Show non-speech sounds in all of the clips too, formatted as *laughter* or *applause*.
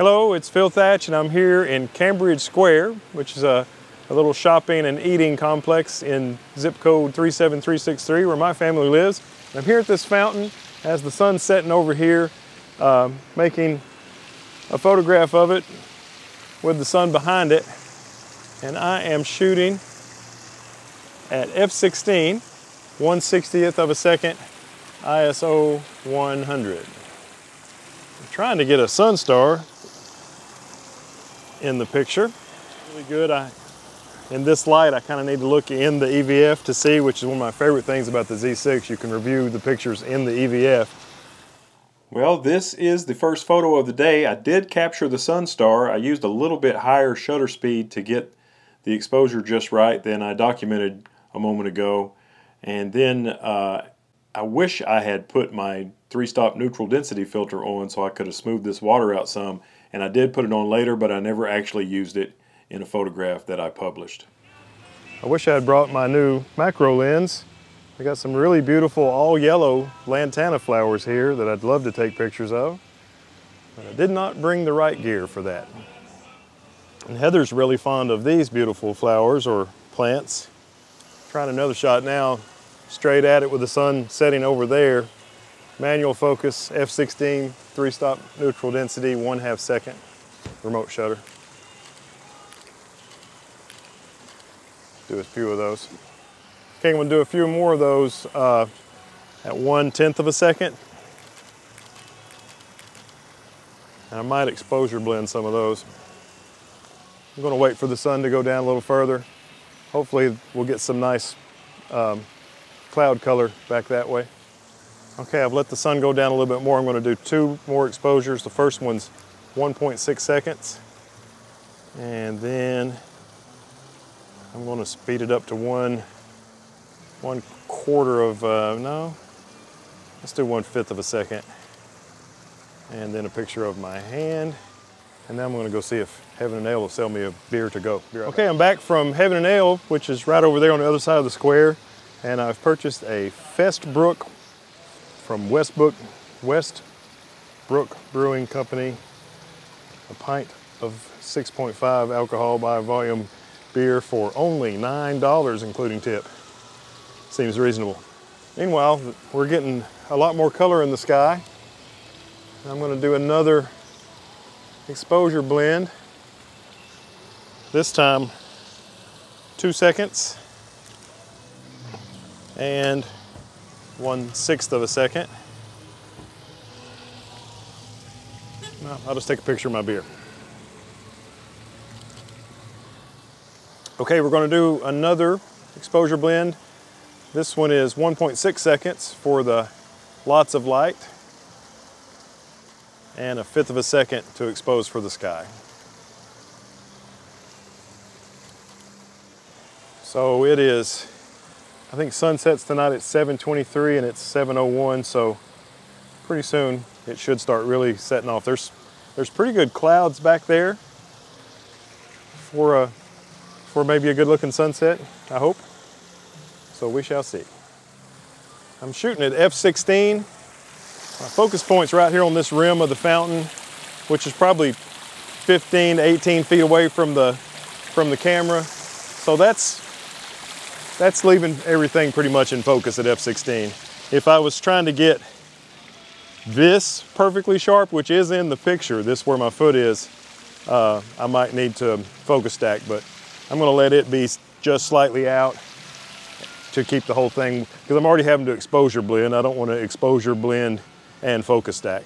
Hello, it's Phil Thach and I'm here in Cambridge Square, which is a, a, little shopping and eating complex in zip code 37363 where my family lives. I'm here at this fountain as the sun's setting over here, uh, making a photograph of it with the sun behind it. And I am shooting at f16, 160th of a second, ISO 100. I'm trying to get a sun star in the picture. Really good. I, in this light, I kind of need to look in the EVF to see, which is one of my favorite things about the Z6. You can review the pictures in the EVF. Well, this is the first photo of the day. I did capture the sun star. I used a little bit higher shutter speed to get the exposure just right than I documented a moment ago. And then uh, I wish I had put my three-stop neutral density filter on so I could have smoothed this water out some and I did put it on later, but I never actually used it in a photograph that I published. I wish I had brought my new macro lens. I got some really beautiful all yellow lantana flowers here that I'd love to take pictures of, but I did not bring the right gear for that. And Heather's really fond of these beautiful flowers or plants. Trying another shot now, straight at it with the sun setting over there. Manual focus, F16, three stop neutral density, one half second, remote shutter. Do a few of those. Okay, I'm gonna do a few more of those uh, at one tenth of a second. And I might exposure blend some of those. I'm gonna wait for the sun to go down a little further. Hopefully we'll get some nice um, cloud color back that way. Okay, I've let the sun go down a little bit more. I'm going to do two more exposures. The first one's 1.6 seconds. And then I'm going to speed it up to one, one quarter of, uh, no, let's do one fifth of a second. And then a picture of my hand. And then I'm going to go see if Heaven and Ale will sell me a beer to go. Right okay, I'm back from Heaven and Ale, which is right over there on the other side of the square. And I've purchased a Festbrook from Westbrook, Westbrook Brewing Company, a pint of 6.5 alcohol by volume beer for only $9 including tip. Seems reasonable. Meanwhile, we're getting a lot more color in the sky. I'm gonna do another exposure blend. This time, two seconds. And one sixth of a second. No, I'll just take a picture of my beer. Okay, we're going to do another exposure blend. This one is 1.6 seconds for the lots of light and a fifth of a second to expose for the sky. So it is I think sunsets tonight at 7.23 and it's 7.01, so pretty soon it should start really setting off. There's, there's pretty good clouds back there for, a, for maybe a good looking sunset, I hope. So we shall see. I'm shooting at f16. My focus point's right here on this rim of the fountain, which is probably 15 to 18 feet away from the, from the camera. So that's that's leaving everything pretty much in focus at f16. If I was trying to get this perfectly sharp, which is in the picture, this where my foot is, uh, I might need to focus stack, but I'm gonna let it be just slightly out to keep the whole thing, because I'm already having to exposure blend. I don't wanna exposure blend and focus stack.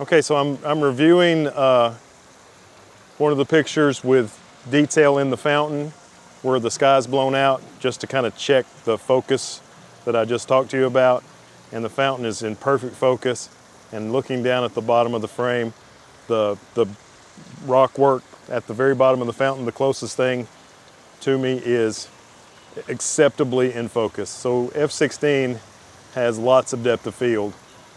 Okay, so I'm, I'm reviewing uh, one of the pictures with detail in the fountain where the sky's blown out just to kind of check the focus that I just talked to you about. And the fountain is in perfect focus. And looking down at the bottom of the frame, the, the rock work at the very bottom of the fountain, the closest thing to me is acceptably in focus. So F16 has lots of depth of field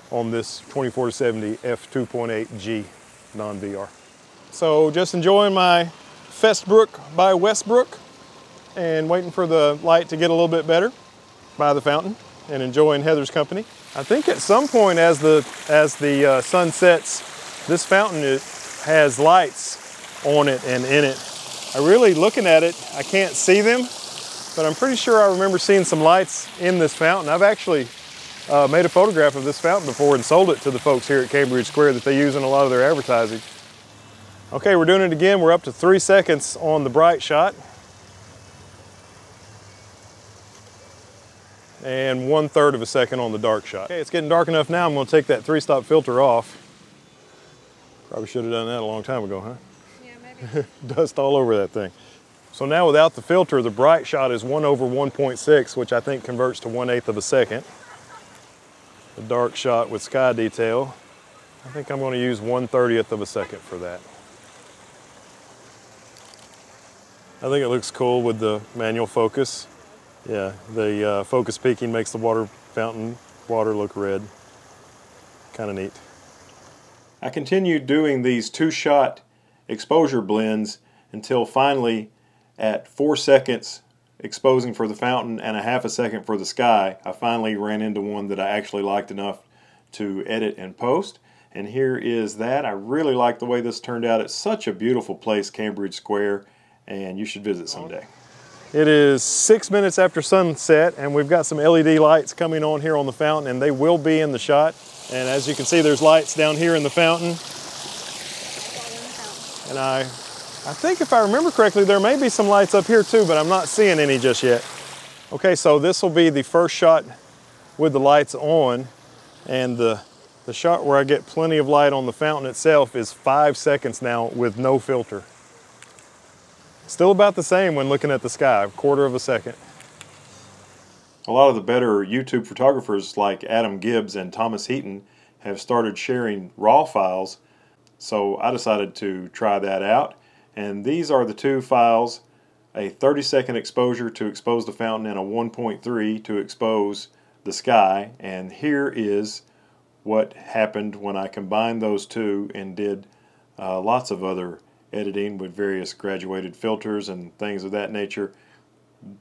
on this 24-70 f2.8G non-VR. So just enjoying my Festbrook by Westbrook and waiting for the light to get a little bit better by the fountain and enjoying Heather's company. I think at some point as the, as the uh, sun sets, this fountain is, has lights on it and in it. I really, looking at it, I can't see them, but I'm pretty sure I remember seeing some lights in this fountain. I've actually uh, made a photograph of this fountain before and sold it to the folks here at Cambridge Square that they use in a lot of their advertising. Okay, we're doing it again. We're up to three seconds on the bright shot. And one third of a second on the dark shot. Okay, it's getting dark enough now. I'm gonna take that three stop filter off. Probably should have done that a long time ago, huh? Yeah, maybe. *laughs* Dust all over that thing. So now without the filter, the bright shot is 1 over 1.6, which I think converts to 1 8th of a second. The dark shot with sky detail, I think I'm going to use 1 30th of a second for that. I think it looks cool with the manual focus. Yeah, the uh, focus peaking makes the water fountain water look red. Kind of neat. I continued doing these two-shot exposure blends until finally at four seconds exposing for the fountain and a half a second for the sky, I finally ran into one that I actually liked enough to edit and post. And here is that. I really like the way this turned out. It's such a beautiful place, Cambridge Square, and you should visit someday. It is six minutes after sunset, and we've got some LED lights coming on here on the fountain, and they will be in the shot. And as you can see, there's lights down here in the fountain. And I, I think if I remember correctly, there may be some lights up here too, but I'm not seeing any just yet. Okay, so this will be the first shot with the lights on, and the, the shot where I get plenty of light on the fountain itself is five seconds now with no filter. Still about the same when looking at the sky, a quarter of a second. A lot of the better YouTube photographers like Adam Gibbs and Thomas Heaton have started sharing RAW files so I decided to try that out. And these are the two files, a 30 second exposure to expose the fountain and a 1.3 to expose the sky. And here is what happened when I combined those two and did uh, lots of other editing with various graduated filters and things of that nature.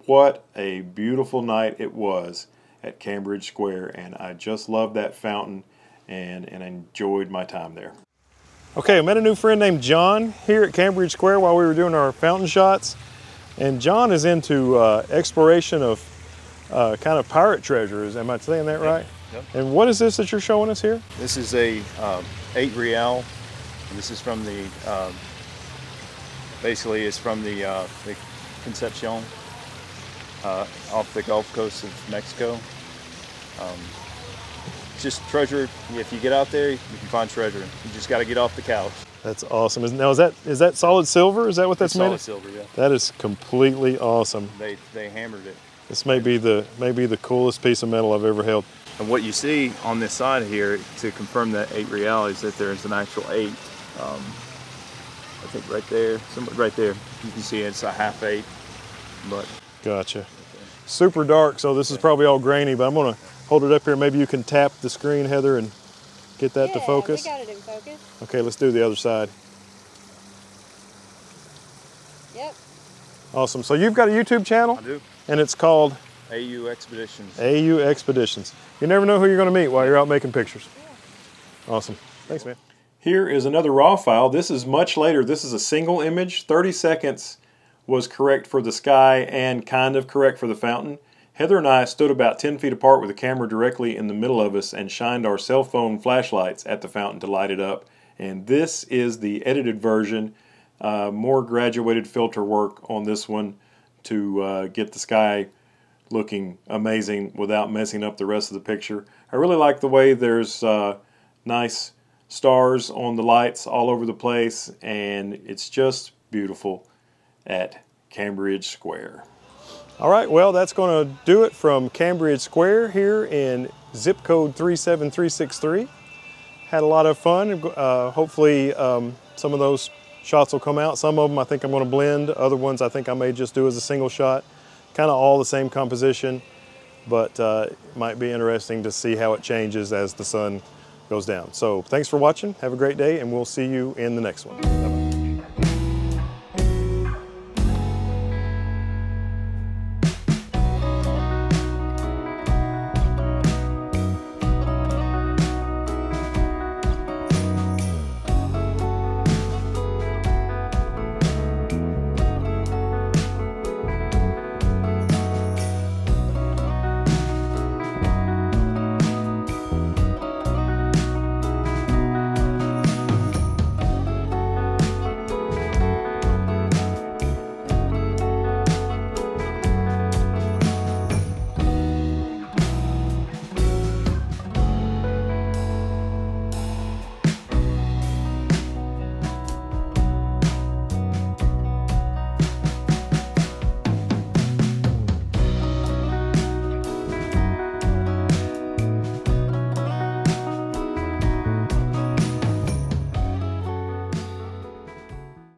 What a beautiful night it was at Cambridge Square and I just loved that fountain and, and enjoyed my time there. Okay, I met a new friend named John here at Cambridge Square while we were doing our fountain shots. And John is into uh, exploration of uh, kind of pirate treasures. Am I saying that right? Yep. And what is this that you're showing us here? This is a um, eight real. This is from the, um, basically it's from the, uh, the Concepcion uh, off the Gulf Coast of Mexico. Um, just treasure. If you get out there, you can find treasure. You just got to get off the couch. That's awesome. Now is that is that solid silver? Is that what that's it's made? Solid silver, yeah. That is completely awesome. They they hammered it. This may be the maybe the coolest piece of metal I've ever held. And what you see on this side here to confirm that eight real is that there's an actual eight. Um, I think right there, right there, you can see it's a half eight. But gotcha. Super dark, so this is probably all grainy. But I'm gonna hold it up here. Maybe you can tap the screen, Heather, and get that yeah, to focus. we got it in focus. Okay, let's do the other side. Yep. Awesome. So you've got a YouTube channel? I do. And it's called? AU Expeditions. AU Expeditions. You never know who you're going to meet while you're out making pictures. Yeah. Awesome. Thanks, man. Here is another RAW file. This is much later. This is a single image. 30 seconds was correct for the sky and kind of correct for the fountain. Heather and I stood about 10 feet apart with the camera directly in the middle of us and shined our cell phone flashlights at the fountain to light it up. And this is the edited version. Uh, more graduated filter work on this one to uh, get the sky looking amazing without messing up the rest of the picture. I really like the way there's uh, nice stars on the lights all over the place and it's just beautiful at Cambridge Square. All right, well, that's going to do it from Cambridge Square here in zip code 37363. Had a lot of fun. Uh, hopefully, um, some of those shots will come out. Some of them I think I'm going to blend. Other ones I think I may just do as a single shot. Kind of all the same composition, but uh, it might be interesting to see how it changes as the sun goes down. So thanks for watching. Have a great day, and we'll see you in the next one.